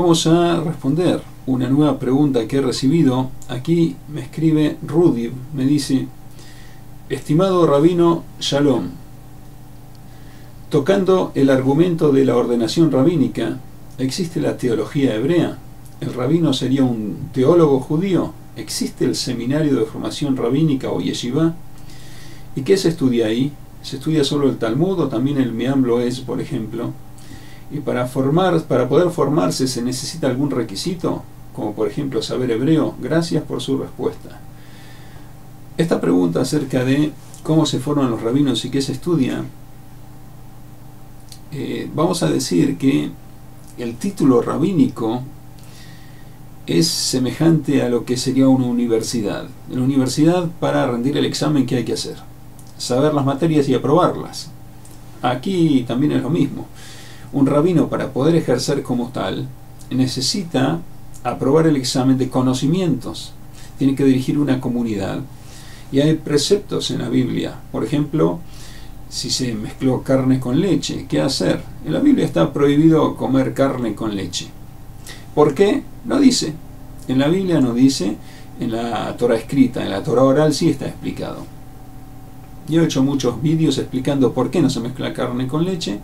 Vamos a responder una nueva pregunta que he recibido. Aquí me escribe Rudy, me dice, estimado rabino Shalom, tocando el argumento de la ordenación rabínica, ¿existe la teología hebrea? ¿El rabino sería un teólogo judío? ¿Existe el seminario de formación rabínica o yeshiva? ¿Y qué se estudia ahí? ¿Se estudia solo el Talmud o también el Meam es, por ejemplo? Y para, formar, para poder formarse se necesita algún requisito, como por ejemplo saber hebreo. Gracias por su respuesta. Esta pregunta acerca de cómo se forman los rabinos y qué se estudia, eh, vamos a decir que el título rabínico es semejante a lo que sería una universidad. La universidad para rendir el examen que hay que hacer. Saber las materias y aprobarlas. Aquí también es lo mismo. Un rabino para poder ejercer como tal necesita aprobar el examen de conocimientos. Tiene que dirigir una comunidad. Y hay preceptos en la Biblia. Por ejemplo, si se mezcló carne con leche, ¿qué hacer? En la Biblia está prohibido comer carne con leche. ¿Por qué? No dice. En la Biblia no dice, en la Torah escrita, en la Torah oral sí está explicado. Yo he hecho muchos vídeos explicando por qué no se mezcla carne con leche.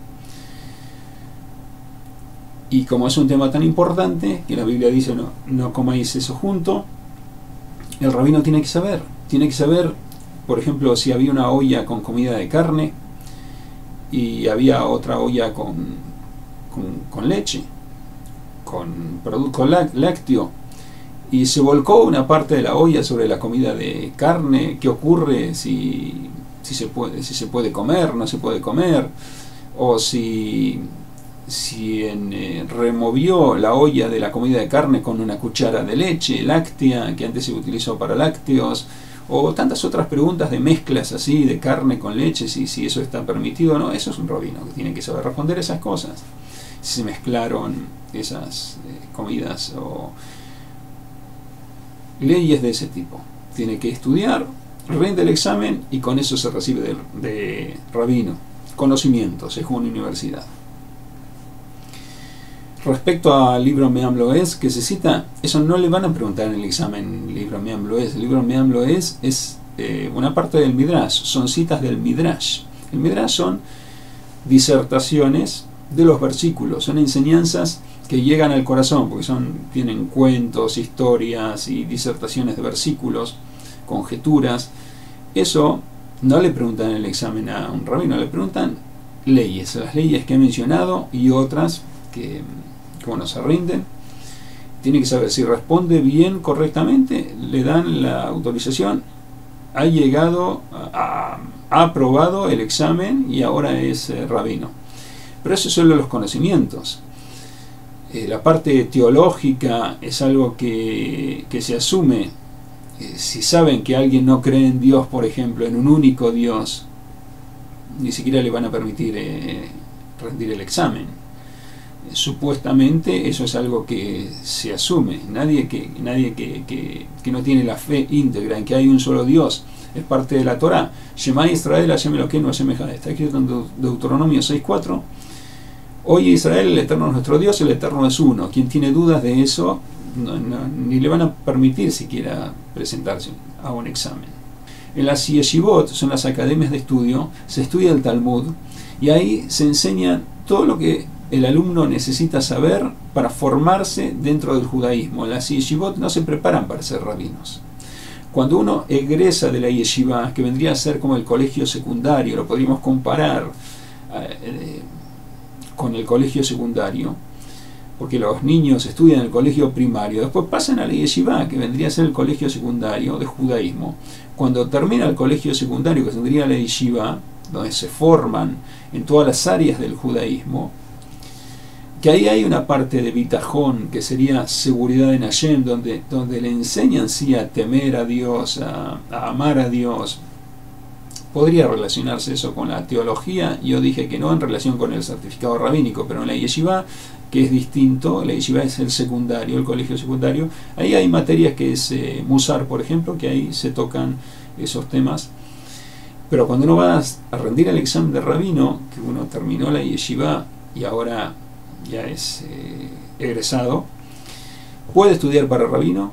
Y como es un tema tan importante, que la Biblia dice no, no comáis eso junto, el rabino tiene que saber. Tiene que saber, por ejemplo, si había una olla con comida de carne y había otra olla con, con, leche, con producto lácteo, y se volcó una parte de la olla sobre la comida de carne, ¿qué ocurre si, si, se, puede, si se puede comer, no se puede comer? O si, si eh, removió la olla de la comida de carne con una cuchara de leche láctea, que antes se utilizó para lácteos, o tantas otras preguntas de mezclas así, de carne con leche, si, si eso está permitido o no, eso es un rabino que tiene que saber responder esas cosas. Si se mezclaron esas eh, comidas o leyes de ese tipo. Tiene que estudiar, rinde el examen y con eso se recibe de, rabino. Conocimientos, es una universidad. Respecto al libro Meam Loes que se cita, eso no le van a preguntar en el examen libro Meam Loes. El libro Meam Loes es eh, una parte del Midrash, son citas del Midrash. El Midrash son disertaciones de los versículos, son enseñanzas que llegan al corazón, porque son, tienen cuentos, historias y disertaciones de versículos, conjeturas. Eso no le preguntan en el examen a un rabino, le preguntan leyes, las leyes que he mencionado y otras que, bueno, se rinden. Tiene que saber si responde bien, correctamente, le dan la autorización, ha llegado, ha aprobado el examen y ahora es eh, rabino. Pero eso es solo los conocimientos. Eh, la parte teológica es algo que, se asume. Eh, si saben que alguien no cree en Dios, por ejemplo, en un único Dios, ni siquiera le van a permitir rendir el examen. Supuestamente eso es algo que se asume. Nadie, que, nadie que, que, no tiene la fe íntegra en que hay un solo Dios es parte de la Torah. Shema Israel, Hashem lo que no Está escrito en Deuteronomio 6.4 Oye Israel, el Eterno es nuestro Dios, el Eterno es uno. Quien tiene dudas de eso, ni le van a permitir siquiera presentarse a un examen. En las yeshivot, son las academias de estudio, se estudia el Talmud y ahí se enseña todo lo que el alumno necesita saber para formarse dentro del judaísmo. Las yeshivot no se preparan para ser rabinos. Cuando uno egresa de la yeshiva, que vendría a ser como el colegio secundario, lo podríamos comparar, eh, con el colegio secundario, porque los niños estudian el colegio primario, después pasan a la yeshiva, que vendría a ser el colegio secundario de judaísmo. Cuando termina el colegio secundario, que tendría la yeshiva, donde se forman en todas las áreas del judaísmo, que ahí hay una parte de bitajón, que sería seguridad en Hashem, donde, donde le enseñan sí a temer a Dios, a amar a Dios, podría relacionarse eso con la teología. Yo dije que no en relación con el certificado rabínico, pero en la yeshiva, que es distinto, la yeshiva es el secundario, el colegio secundario. Ahí hay materias que es eh, Musar, por ejemplo, que ahí se tocan esos temas. Pero cuando uno va a rendir el examen de rabino, que uno terminó la yeshiva y ahora ya es eh, egresado, puede estudiar para rabino.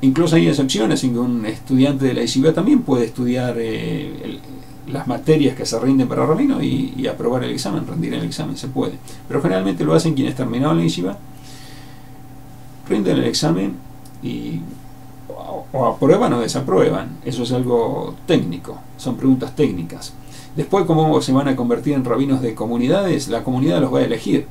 Incluso hay excepciones en que un estudiante de la yeshiva también puede estudiar eh, las materias que se rinden para rabino y, aprobar el examen, rendir el examen, se puede. Pero generalmente lo hacen quienes terminaron la yeshiva, rinden el examen y o aprueban o desaprueban. Eso es algo técnico, son preguntas técnicas. Después, cómo se van a convertir en rabinos de comunidades, la comunidad los va a elegir.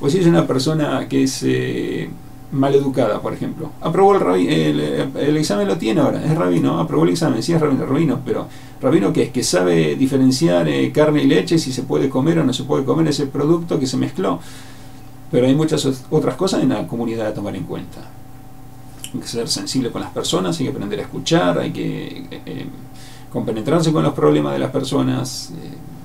Pues si es una persona que es eh, mal educada, por ejemplo, aprobó el, el, examen, lo tiene ahora, es rabino, aprobó el examen, sí es rabino, rabino, pero rabino que es que sabe diferenciar eh, carne y leche, si se puede comer o no se puede comer ese producto que se mezcló. Pero hay muchas otras cosas en la comunidad a tomar en cuenta. Hay que ser sensible con las personas, hay que aprender a escuchar, hay que eh, compenetrarse con los problemas de las personas. Eh,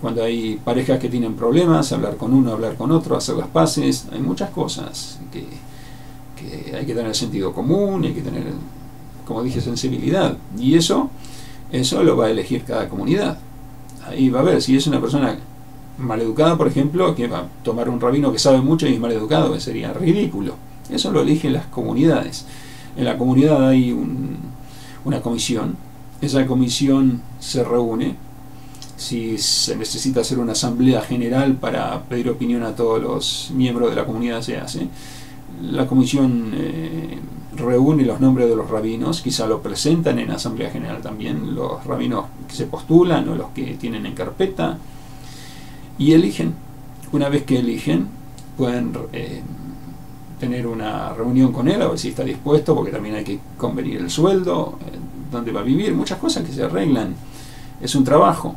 cuando hay parejas que tienen problemas, hablar con uno, hablar con otro, hacer las paces, hay muchas cosas que, hay que tener sentido común, hay que tener, como dije, sensibilidad. Y eso, eso lo va a elegir cada comunidad. Ahí va a ver, si es una persona maleducada, por ejemplo, que va a tomar un rabino que sabe mucho y es maleducado, que sería ridículo. Eso lo eligen las comunidades. En la comunidad hay una comisión, esa comisión se reúne, si se necesita hacer una asamblea general para pedir opinión a todos los miembros de la comunidad se hace. La comisión eh, reúne los nombres de los rabinos, quizá lo presentan en asamblea general también, los rabinos que se postulan o los que tienen en carpeta, y eligen. Una vez que eligen, pueden eh, tener una reunión con él, a ver si está dispuesto, porque también hay que convenir el sueldo, eh, dónde va a vivir, muchas cosas que se arreglan. Es un trabajo.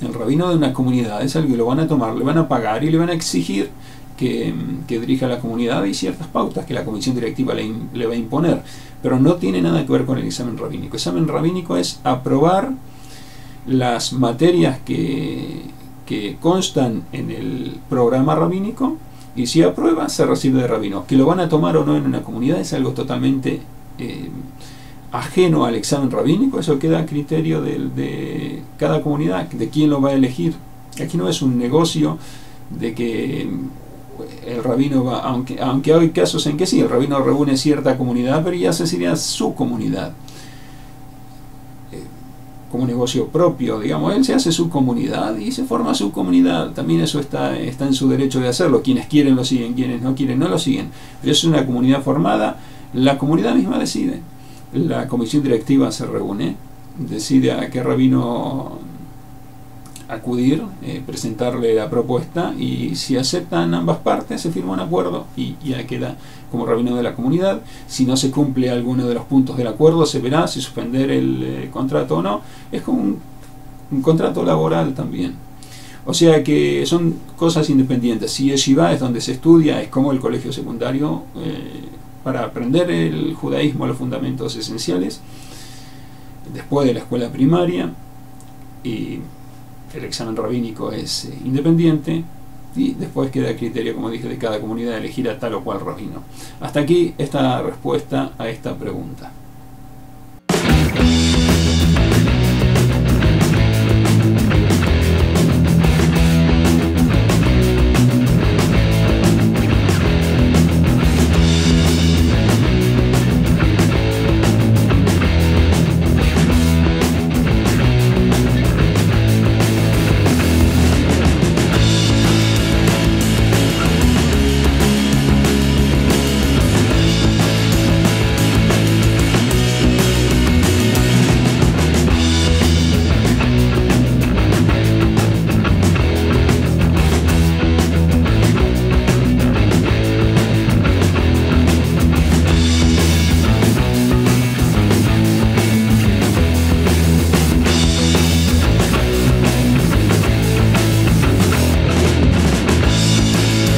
El rabino de una comunidad es algo que lo van a tomar, le van a pagar y le van a exigir que, dirija la comunidad y ciertas pautas que la comisión directiva le, va a imponer. Pero no tiene nada que ver con el examen rabínico. El examen rabínico es aprobar las materias que, que constan en el programa rabínico y si aprueba se recibe de rabino. Que lo van a tomar o no en una comunidad es algo totalmente eh, ajeno al examen rabínico, eso queda a criterio de, cada comunidad, de quién lo va a elegir. Aquí no es un negocio de que el rabino va, aunque, aunque hay casos en que sí, el rabino reúne cierta comunidad, pero ya se sería su comunidad como negocio propio, digamos, él se hace su comunidad y se forma su comunidad. También eso está, está en su derecho de hacerlo. Quienes quieren lo siguen, quienes no quieren no lo siguen. Pero es una comunidad formada, la comunidad misma decide. La comisión directiva se reúne, decide a qué rabino acudir, eh, presentarle la propuesta y si aceptan ambas partes se firma un acuerdo y ya queda como rabino de la comunidad. Si no se cumple alguno de los puntos del acuerdo se verá si suspender el eh, contrato o no. Es como un, contrato laboral también. O sea que son cosas independientes. Si Yeshiva es donde se estudia, es como el colegio secundario eh, para aprender el judaísmo, los fundamentos esenciales, después de la escuela primaria y el examen rabínico es eh, independiente y después queda a criterio, como dije, de cada comunidad elegir a tal o cual rabino. Hasta aquí esta respuesta a esta pregunta.